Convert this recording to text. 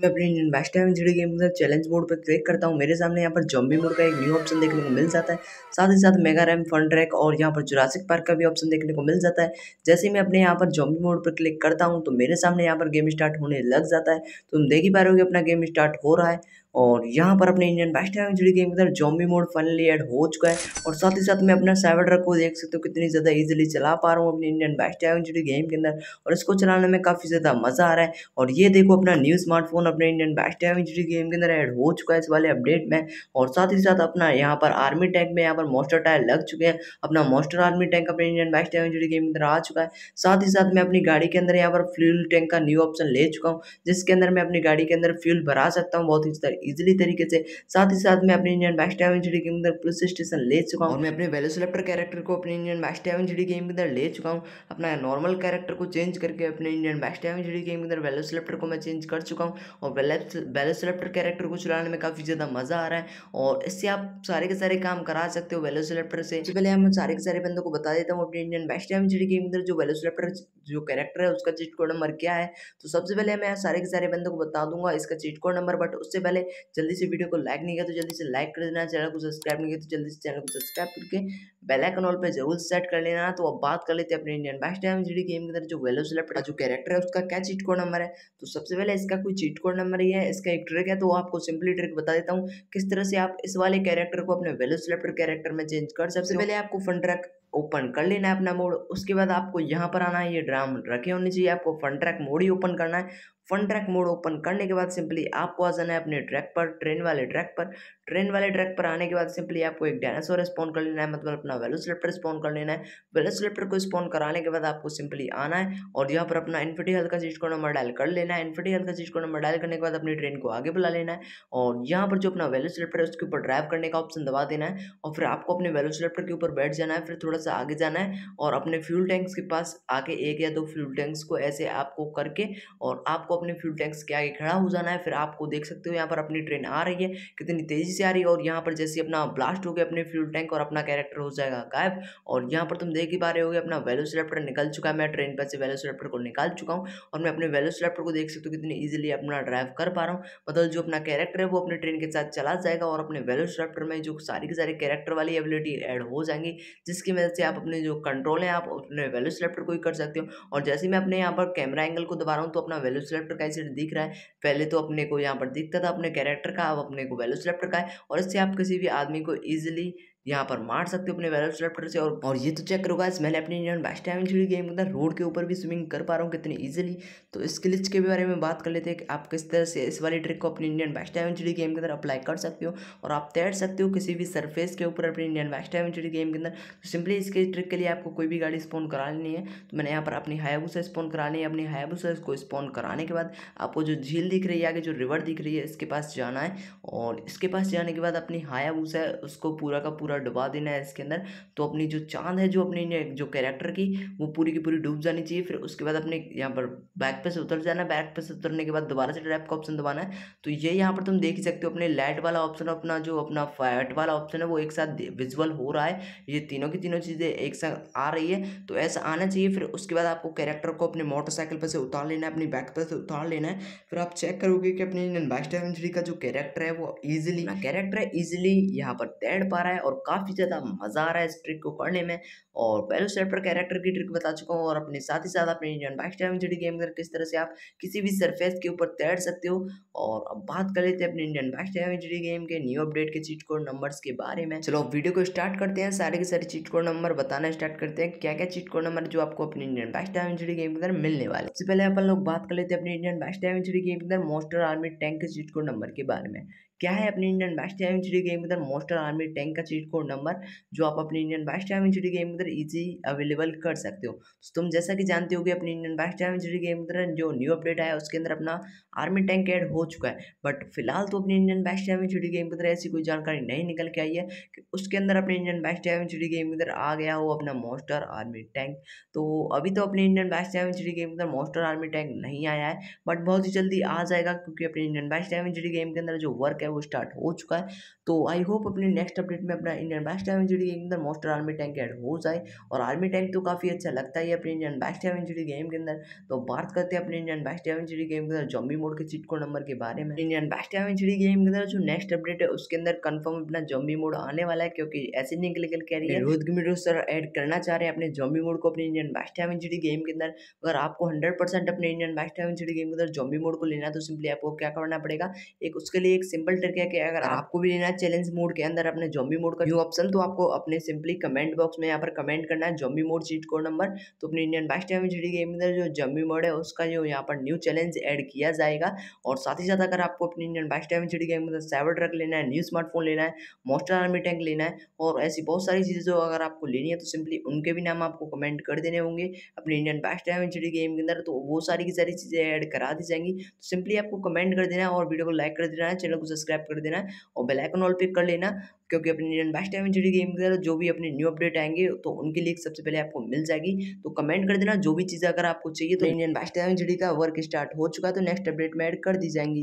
मैं अपने Indian best time GD game के चैलेंज मोड पर क्लिक करता हूँ। मेरे सामने यहाँ पर जॉम्बी मोड का एक न्यू ऑप्शन देखने को मिल जाता है। साथ ही साथ मेगा रैम फन ट्रैक और यहाँ पर जुरासिक पार्क का भी ऑप्शन देखने को मिल जाता है। जैसे मैं अपने यहाँ पर जॉम्बी मोड पर क्लिक करता हूँ तो मेरे सामने यहाँ पर गेम स्टार्ट होने लग जाता है। तुम देख ही पा रहे हो कि अपना गेम स्टार्ट हो रहा है। और यहाँ पर अपने इंडियन बेस्ट जुड़ी गेम के अंदर जॉम्बी मोड फाइनली ऐड हो चुका है और साथ ही साथ मैं अपना साइबर ट्रक को देख सकता हूँ, कितनी ज़्यादा इजीली चला पा रहा हूँ अपने इंडियन बेस्ट जुड़ी गेम के अंदर और इसको चलाने में काफ़ी ज़्यादा मज़ा आ रहा है। और ये देखो अपना न्यू स्मार्टफ़ोन अपने इंडियन बेस्ट जुड़ी गेम के अंदर ऐड हो चुका है इस वाले अपडेट में और साथ ही साथ अपना यहाँ पर आर्मी टैंक में यहाँ पर मोस्टर टायर लग चुके हैं। अपना मोस्टर आर्मी टैंक अपने इंडियन बेस्ट जुड़ी गेम के अंदर आ चुका है। साथ ही साथ मैं अपनी गाड़ी के अंदर यहाँ पर फ्यूल टैंक का न्यू ऑप्शन ले चुका हूँ, जिसके अंदर मैं अपनी गाड़ी के अंदर फ्यूल भरा सकता हूँ, बहुत ही ईजिली तरीके से। साथ ही साथ मैं अपने इंडियन बैस्ट जी के अंदर पुलिस स्टेशन ले चुका हूँ। मैं अपने वैल्यू सेलेक्टर कैरेक्टर को अपने इंडियन बैस्ट जी गेम के अंदर ले चुका हूँ। अपना नॉर्मल कैरेक्टर को चेंज करके अपने इंडियन बैस्ट जी गेम के अंदर वैल्यू सेलेक्टर को मैं चेंज कर चुका हूँ। और वैल्यू सेलेक्टर कैरेक्टर को चलाने में काफ़ी ज़्यादा मज़ा आ रहा है। और इससे आप सारे के सारे काम करा सकते हो वैल्यू सेलेक्टर से। पहले हम सारे के सारे बंदों को बता देता हूँ अपने इंडियन बैस्ट जी गेम के अंदर जो वैल्यू सेलेक्टर जो कैरेक्टर है उसका चीट कोड नंबर क्या है। तो सबसे पहले मैं सारे के सारे बंदों को बता दूँगा इसका चीट कोड नंबर बट उससे पहले जल्दी से वीडियो को लाइक नहीं किया तो जल्दी से लाइक कर देना, चैनल को सब्सक्राइब नहीं किया तो जल्दी से चैनल को सब्सक्राइब करके बेल आइकन ऑल पे ज़रूर सेट कर लेना तो अब बात कर लेते हैं अपने इंडियन बेस्ट टाइम जी गेम के अंदर जो वेलो सेलेक्ट जो कैरेक्टर है, उसका क्या चीट कोड नंबर है? तो सबसे पहले इसका कोई चीट कोड नंबर ही है, इसका एक ट्रिक है तो आपको सिंपली ट्रिक बता देता हूँ, किस तरह से आप इस वाले कैरेक्टर को अपने वेलो सेलेक्टर कैरेक्टर में चेंज कर सबसे पहले आपको फन ट्रैक ओपन कर लेना है अपना मोड उसके बाद आपको यहाँ पर आना है, ये ड्राम रखे होने चाहिए, आपको फन ट्रैक मोड ही ओपन करना है। फन ट्रैक मोड ओपन करने के बाद सिंपली आपको आ जाना है अपने ट्रैक पर ट्रेन वाले ट्रैक पर। ट्रेन वाले ट्रैक पर आने के बाद सिंपली आपको एक डायनासोर स्पॉन कर लेना है मतलब अपना वेलोसिलेप्टर स्पॉन कर लेना है। वेलोसिलेप्टर को स्पॉन कराने के बाद आपको सिंपली आना है और यहाँ पर अपना इन्फिटी हेल्थ का चीज़ को नंबर डायल कर लेना है। इन्फिटी हेल्थ का चीज़ को नंबर डायल करने के बाद अपनी ट्रेन को आगे बुला लेना है और यहाँ पर जो अपना वेलोसिलेप्टर है, उसके ऊपर ड्राइव करने का ऑप्शन दबा देना है और फिर आपको अपने वेलोसिलेप्टर के ऊपर बैठ जाना है, फिर थोड़ा सा आगे जाना है और अपने फ्यूल टैंक्स के पास आके एक या दो फ्यूल टैंक्स को ऐसे आपको करके और आपको अपने फ्यूल टैंक्स के आगे खड़ा हो जाना है। फिर आपको देख सकते हो यहाँ पर अपनी ट्रेन आ रही है, कितनी तेज़ी से आ रही है और यहाँ पर जैसे अपना ब्लास्ट हो गया अपने फ्यूल टैंक और अपना कैरेक्टर हो जाएगा गायब। और यहाँ पर तुम देख ही पा रहे हो अपना वैल्यू सेलेक्टर निकल चुका है। मैं ट्रेन पर से वैल्यू सेलेक्टर को निकाल चुका हूँ और मैं अपने वैल्यू सेलेक्टर को देख सकते हो कितनी ईजिली अपना ड्राइव कर पा रहा हूँ। मतलब जो अपना कैरेक्टर है वो अपने ट्रेन के साथ चला जाएगा और अपने वैल्यू सेलेक्टर में जो सारी के सारे कैरेक्टर वाली एबिलिटी ऐड हो जाएँगी, जिसकी वजह से आप अपने जो कंट्रोल है आप अपने वैल्यू सेलेक्टर को ही कर सकते हो। और जैसे मैं अपने यहाँ पर कैमरा एंगल को दबा रहा हूँ तो अपना वैल्यू सेलेक्टर कैसे दिख रहा है। पहले तो अपने को यहाँ पर दिखता था अपने कैरेक्टर का, अब अपने को वैल्यू सेलेक्टर का है और इससे आप किसी भी आदमी को ईजिली यहाँ पर मार सकते हो अपने वेलोसिलेप्टर से और और ये तो चेक करो गाइस मैंने अपनी इंडियन बेस्ट टाइम जुड़ी गेम के अंदर रोड के ऊपर भी स्विमिंग कर पा रहा हूँ कितनी इजीली तो इस ग्लिच के बारे में बात कर लेते हैं कि आप किस तरह से इस वाली ट्रिक को अपनी इंडियन बेस्ट टाइम जुड़ी गेम के अंदर अप्लाई कर सकते हो और आप तैर सकते हो किसी भी सरफेस के ऊपर अपनी इंडियन बेस्ट टाइम जुड़ी गेम के अंदर। तो सिंपली इसके ट्रिक के लिए आपको कोई भी गाड़ी स्पोन करा लेनी है। तो मैंने यहाँ पर अपनी हायाबूसा स्पोन करानी है। अपनी हायाबूसा को स्पोन कराने के बाद आपको जो झील दिख रही है आगे, जो रिवर दिख रही है, इसके पास जाना है और इसके पास जाने के बाद अपनी हायाबूसा उसको पूरा का पूरा डुबा देना है इसके अंदर। तो अपनी जो चाँद है जो अपनी जो कैरेक्टर की वो पूरी की पूरी डूब जानी चाहिए। फिर उसके बाद अपने यहाँ पर बैक पे से उतर जाना है। बैक पे से उतरने के बाद दोबारा से ड्राइव का ऑप्शन दबाना है। तो ये यहाँ पर तुम देख ही सकते हो अपने लाइट वाला ऑप्शन अपना जो अपना फाइट वाला ऑप्शन है वो एक साथ विजुअल हो रहा है। ये तीनों की तीनों चीज़ें एक साथ आ रही है। तो ऐसा आना चाहिए। फिर उसके बाद आपको कैरेक्टर को अपने मोटरसाइकिल पर से उतार लेना है अपनी बैक पर से उतार लेना है। फिर आप चेक करोगे कि अपने एवेंचुरी का जो कैरेक्टर है वो ईजिली कैरेक्टर है ईजिली यहाँ पर तैर पा रहा है और काफ़ी ज़्यादा मज़ा आ रहा है इस ट्रिक को करने में। और पहले चैप्टर कैरेक्टर की ट्रिक बता चुका हूँ और अपने साथ ही साथ अपने इंडियन बाइक टाइम जी गेम कर किस तरह से आप किसी भी सरफेस के ऊपर तैर सकते हो। और अब बात कर लेते हैं अपने इंडियन बाइक टाइम जी गेम के न्यू अपडेट के चीट कोड नंबर्स के बारे में। चलो वीडियो को स्टार्ट करते हैं। सारे के सारे चीट कोड नंबर बताना स्टार्ट करते हैं क्या क्या चीट कोड नंबर जो आपको अपने इंडियन बाइक टाइम जी गेम के अंदर मिलने वाले सबसे पहले अपन लोग बात कर लेते हैं अपने इंडियन बाइक टाइम जी गेम के अंदर मोस्टर आर्मी टैंक के चीट कोड नंबर के बारे में। क्या है अपनी इंडियन बेस्ट टाइम जी गेम अंदर? मोस्टर आर्मी टैंक का चीट कोड नंबर जो आप अपनी इंडियन बेस्ट टाइम जी गेम अंदर इजी अवेलेबल कर सकते हो। तो तुम जैसा कि जानते हो कि अपनी इंडियन बेस्ट टाइम जी गेम अंदर जो न्यू अपडेट आया उसके अंदर अपना आर्मी टैंक ऐड हो चुका है। बट फ़िलहाल तो अपनी इंडियन बेस्ट टाइम जी गेम के अंदर ऐसी कोई जानकारी नहीं निकल के आई है कि उसके अंदर अपनी इंडियन बेस्ट टाइम जी गेम के आ गया हो अपना मोस्टर आर्मी टैंक तो अभी तो अपनी इंडियन बेस्ट टाइम जी गेम अंदर मोस्टर आर्मी टैंक नहीं आया है बट बहुत ही जल्दी आ जाएगा क्योंकि अपनी इंडियन बेस्ट टाइम जी गेम के अंदर जो वर्क है वो स्टार्ट हो चुका है। तो आई होप अपने नेक्स्ट अपडेट में अपना इंडियन बैस्ट एवेंजरी गेम के अंदर मोस्टर आर्मी टैंक ऐड हो जाए। और आर्मी टैंक तो काफ़ी अच्छा लगता है अपने इंडियन बैस्ट एवेंजरी गेम के अंदर। तो बात करते हैं अपने इंडियन बैस्ट एवेंजरी गेम के अंदर जॉम्बी मोड के चीट को नंबर के बारे में। इंडियन बैस्ट एवेंजरी गेम के अंदर जो नेक्स्ट अपडेट है उसके अंदर कंफर्म अपना जॉम्बी मोड आने वाला है क्योंकि ऐसे नहीं निकल कह रही है। रोहित गिमिडो सर ऐड करना चाह रहे हैं अपने जॉम्बी मोड को अपने इंडियन बैस्ट एवेंजरी गेम के अंदर। अगर आपको हंड्रेड परसेंट अपने इंडियन बैस्ट एवेंजरी गेम के अंदर जॉम्बी मोड को लेना है तो सिंपली आपको क्या करना पड़ेगा? एक उसके लिए एक सिंपल ट्रिक है कि अगर आपको भी लेना है चैलेंज मोड के अंदर अपने जॉम्बी मोड का न्यू ऑप्शन तो आपको अपने सिंपली कमेंट बॉक्स में यहाँ पर कमेंट करना है zombie mode cheat code number तो अपने इंडियन बेस्ट एमजीडी गेम के अंदर जो जॉम्बी मोड है उसका जो यहाँ पर न्यू चैलेंज ऐड किया जाएगा। और साथ ही साथ अगर आपको अपनी इंडियन बेस्ट एमजीडी गेम के अंदर सेवर ट्रक लेना है न्यू स्मार्टफ़ोन लेना है मोस्टर आर्मी टैंक लेना है और ऐसी बहुत सारी चीज़ें जो अगर आपको लेनी है तो सिंपली उनके भी नाम आपको कमेंट कर देने होंगे। अपने इंडियन बेस्ट एमजीडी गेम के अंदर तो वो सारी की सारी चीज़ें ऐड करा दी जाएँगी। तो सिंपली आपको कमेंट कर देना है और वीडियो को लाइक कर देना है चैनल को सब्सक्राइब कर देना और बेल आइकन ऑल पिक कर लेना क्योंकि अपने Indian best time injury game के जो भी अपने न्यू अपडेट आएँगे तो उनके लिए सबसे पहले आपको मिल जाएगी। तो कमेंट कर देना जो भी चीज़ अगर आपको चाहिए तो इंडियन बेस्ट टाइम इंजरी का वर्क स्टार्ट हो चुका है तो नेक्स्ट अपडेट में एड कर दी जाएँगी।